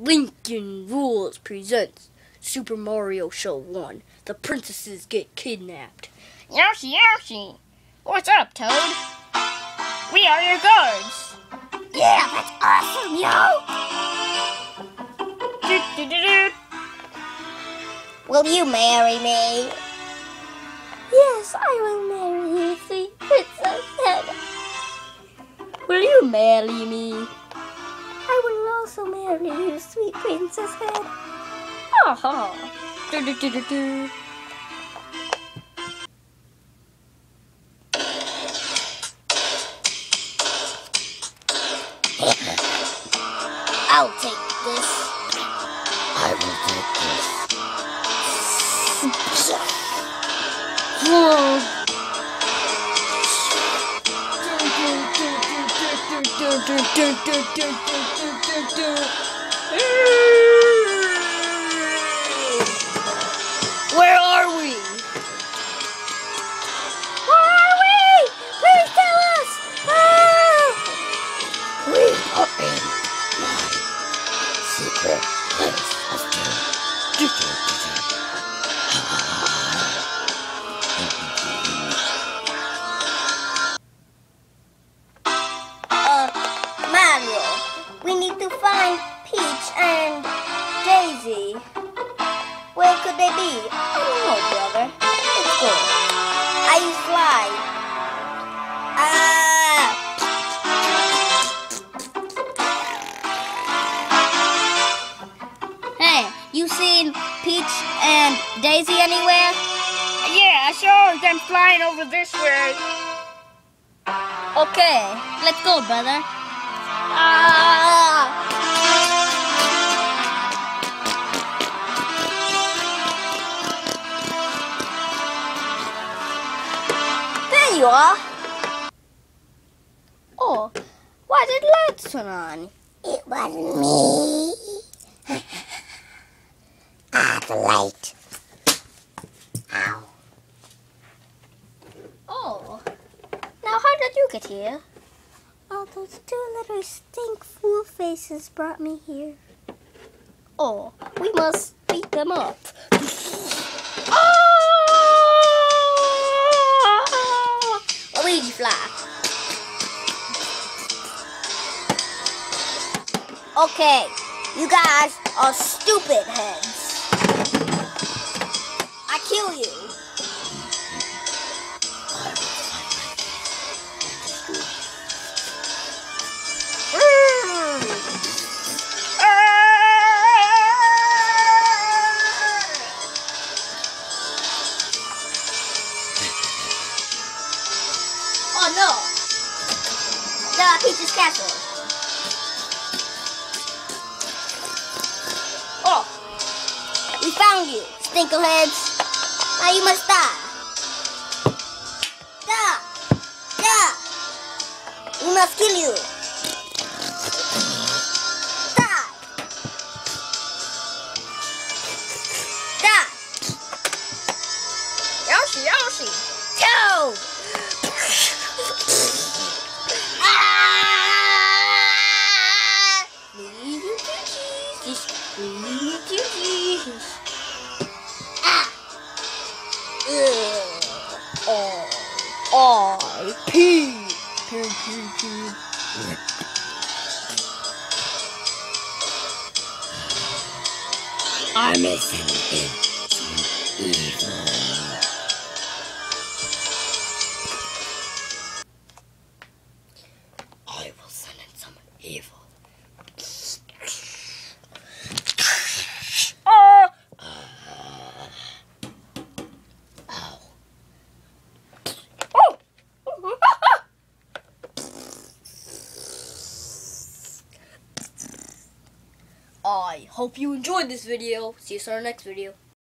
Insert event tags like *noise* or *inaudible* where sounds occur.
LincolnRulez presents Super Mario Show 1. The princesses get kidnapped. Yoshi, Yoshi! What's up, Toad? We are your guards! Yeah, that's awesome, yo! Do, do, do, do. Will you marry me? Yes, I will marry you, sweet princess Head. Will you marry me? I will also marry you, sweet princess Head. Aha! Do, do, do, do, do. I'll take this. I will take this. Where Peach and Daisy. Where could they be? I don't know, brother. Let's go. I fly. Ah! Hey, you seen Peach and Daisy anywhere? Yeah, I saw them flying over this way. Okay, let's go, brother. Ah! There you are. Oh, why did lights turn on? It wasn't me. ah, the light. Ow. Oh, now how did you get here? Oh, those two little stink fool faces brought me here. Oh, we must beat them up. Okay, you guys are stupid heads. I kill you. Mm. *laughs* Oh no! The Peach's Castle. We found you, stinkleheads. Now you must die. Die! Die! We must kill you. Die! Die! Yoshi, Yoshi! Toad! Oh, I pee. Pee. I'm missing some evil. I hope you enjoyed this video. See you in our next video.